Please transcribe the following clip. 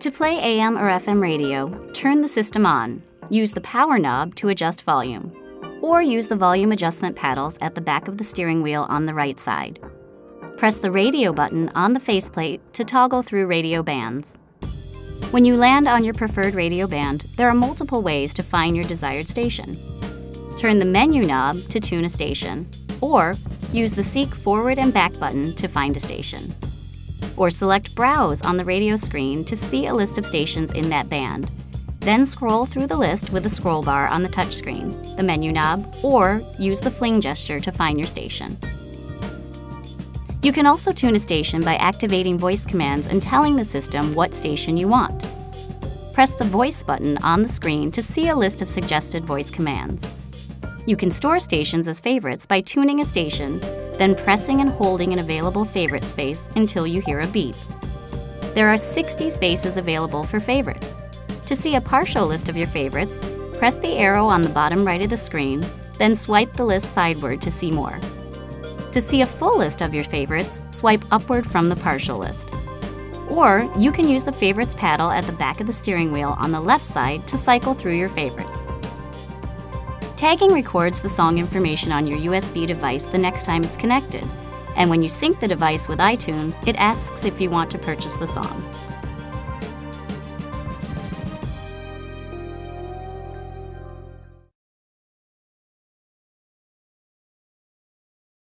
To play AM or FM radio, turn the system on. Use the power knob to adjust volume. Or use the volume adjustment paddles at the back of the steering wheel on the right side. Press the radio button on the faceplate to toggle through radio bands. When you land on your preferred radio band, there are multiple ways to find your desired station. Turn the menu knob to tune a station, or use the Seek forward and back button to find a station or select Browse on the radio screen to see a list of stations in that band. Then scroll through the list with the scroll bar on the touchscreen, the menu knob, or use the fling gesture to find your station. You can also tune a station by activating voice commands and telling the system what station you want. Press the voice button on the screen to see a list of suggested voice commands. You can store stations as favorites by tuning a station then pressing and holding an available favorite space until you hear a beep. There are 60 spaces available for favorites. To see a partial list of your favorites, press the arrow on the bottom right of the screen, then swipe the list sideward to see more. To see a full list of your favorites, swipe upward from the partial list. Or you can use the favorites paddle at the back of the steering wheel on the left side to cycle through your favorites. Tagging records the song information on your USB device the next time it's connected. And when you sync the device with iTunes, it asks if you want to purchase the song.